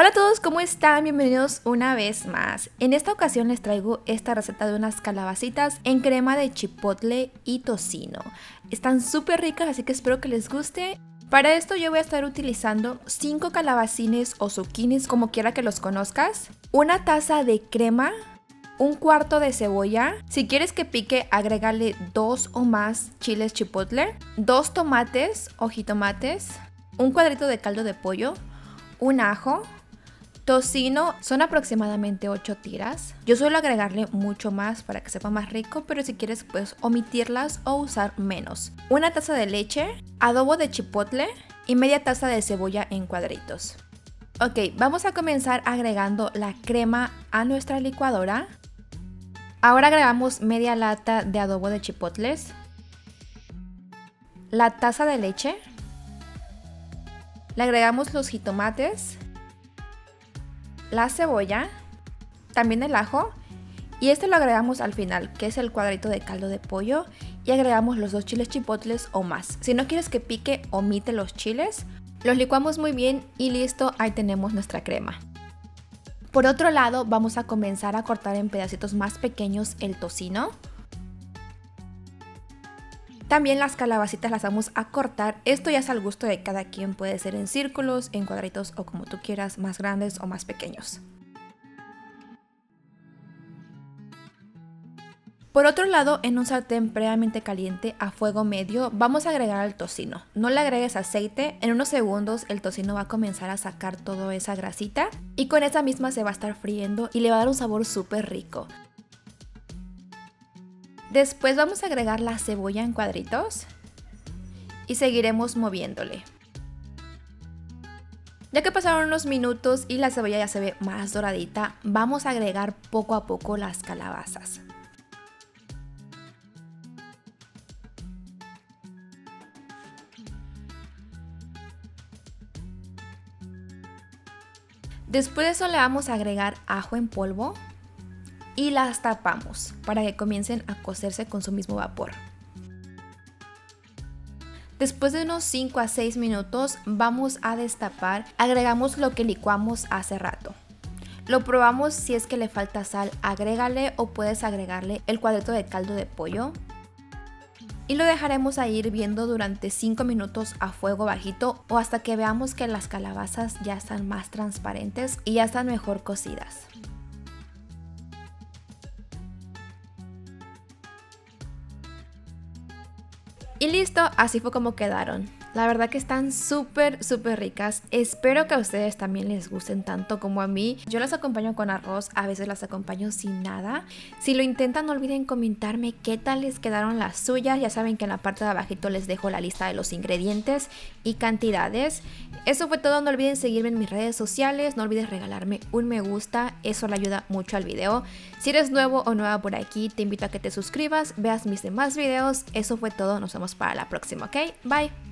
Hola a todos, ¿cómo están? Bienvenidos una vez más. En esta ocasión les traigo esta receta de unas calabacitas en crema de chipotle y tocino. Están súper ricas, así que espero que les guste. Para esto yo voy a estar utilizando 5 calabacines o zucchinis, como quiera que los conozcas, una taza de crema, un cuarto de cebolla. Si quieres que pique, agrégale dos o más chiles chipotle, dos tomates o jitomates, un cuadrito de caldo de pollo, un ajo, Tocino son aproximadamente 8 tiras. Yo suelo agregarle mucho más para que sepa más rico, pero si quieres puedes omitirlas o usar menos. Una taza de leche, adobo de chipotle y media taza de cebolla en cuadritos. Ok, vamos a comenzar agregando la crema a nuestra licuadora. Ahora agregamos media lata de adobo de chipotles, la taza de leche, le agregamos los jitomates, la cebolla, también el ajo y este lo agregamos al final, que es el cuadrito de caldo de pollo y agregamos los dos chiles chipotles o más. Si no quieres que pique, omite los chiles. Los licuamos muy bien y listo, ahí tenemos nuestra crema. Por otro lado, vamos a comenzar a cortar en pedacitos más pequeños el tocino. También las calabacitas las vamos a cortar. Esto ya es al gusto de cada quien. Puede ser en círculos, en cuadritos o como tú quieras, más grandes o más pequeños. Por otro lado, en un sartén previamente caliente a fuego medio, vamos a agregar el tocino. No le agregues aceite, en unos segundos el tocino va a comenzar a sacar toda esa grasita y con esa misma se va a estar friendo y le va a dar un sabor súper rico. Después vamos a agregar la cebolla en cuadritos y seguiremos moviéndole. Ya que pasaron unos minutos y la cebolla ya se ve más doradita, vamos a agregar poco a poco las calabazas. Después de eso le vamos a agregar ajo en polvo y las tapamos para que comiencen a cocerse con su mismo vapor. Después de unos 5 a 6 minutos vamos a destapar, agregamos lo que licuamos hace rato. Lo probamos si es que le falta sal, agrégale o puedes agregarle el cuadrito de caldo de pollo. Y lo dejaremos ahí hirviendo durante 5 minutos a fuego bajito o hasta que veamos que las calabazas ya están más transparentes y ya están mejor cocidas. Y listo, así fue como quedaron. La verdad que están súper, súper ricas. Espero que a ustedes también les gusten tanto como a mí. Yo las acompaño con arroz, a veces las acompaño sin nada. Si lo intentan, no olviden comentarme qué tal les quedaron las suyas. Ya saben que en la parte de abajito les dejo la lista de los ingredientes y cantidades. Eso fue todo, no olviden seguirme en mis redes sociales, no olvides regalarme un me gusta, eso le ayuda mucho al video. Si eres nuevo o nueva por aquí, te invito a que te suscribas, veas mis demás videos. Eso fue todo, nos vemos para la próxima, ¿ok? Bye.